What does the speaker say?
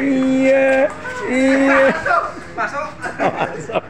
iya iya Masuk, masuk.